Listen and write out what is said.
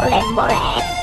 boleh boleh